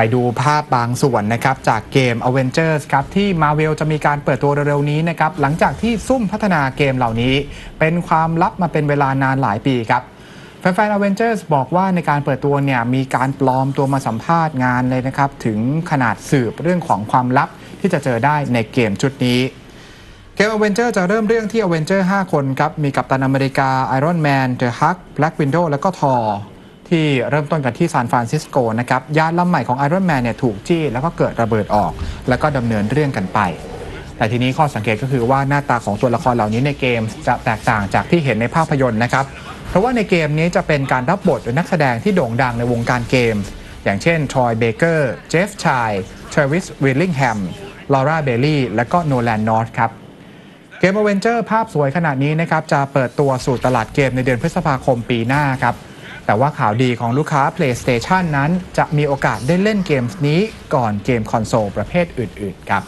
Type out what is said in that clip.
ไปดูภาพบางส่วนนะครับ จากเกม Avengers ครับ ที่ Marvel จะมีการเปิดตัวเร็วๆนี้นะครับ หลังจากที่ซุ่มพัฒนาเกมเหล่านี้ เป็นความลับมาเป็นเวลานานหลายปีครับแฟนๆ Avengers บอกว่าในการเปิดตัวเนี่ยมีการปลอมตัวมาสัมภาษณ์งานเลยนะครับ ถึงขนาดสืบเรื่องของความลับที่จะเจอได้ในเกมชุดนี้เกม Avenger จะเริ่มเรื่องที่ Avenger 5คนครับ มีกัปตันอเมริกา Iron Man The Hulk Black Widow แล้วก็ทอ ที่เริ่มต้นกันที่ซานฟรานซิสโกนะครับยานลำใหม่ของ Iron Man เนี่ยถูกจี้แล้วก็เกิดระเบิดออก แล้วก็ดำเนินเรื่องกันไป แต่ทีนี้ข้อสังเกตก็คือว่าหน้าตาของตัวละครเหล่านี้ในเกมจะแตกต่างจากที่เห็นในภาพยนตร์นะครับ เพราะว่าในเกมนี้จะเป็นการรับบทโดยนักแสดงที่โด่งดังในวงการเกม อย่างเช่นทรอยเบเกอร์เจฟไชน์เทรวิสวิลลิงแฮมลอร่าเบลลี่และก็โนแลนนอร์ทครับเกม a เวนเจอร์ภาพสวยขนาดนี้นะครับจะเปิดตัวสู่ตลาดเกมในเดือนพฤษภาคมปีหน้าครับ แต่ว่าข่าวดีของลูกค้า PlayStation นั้น จะมีโอกาสได้เล่นเกมนี้ก่อนเกมคอนโซลประเภทอื่น ๆ ครับ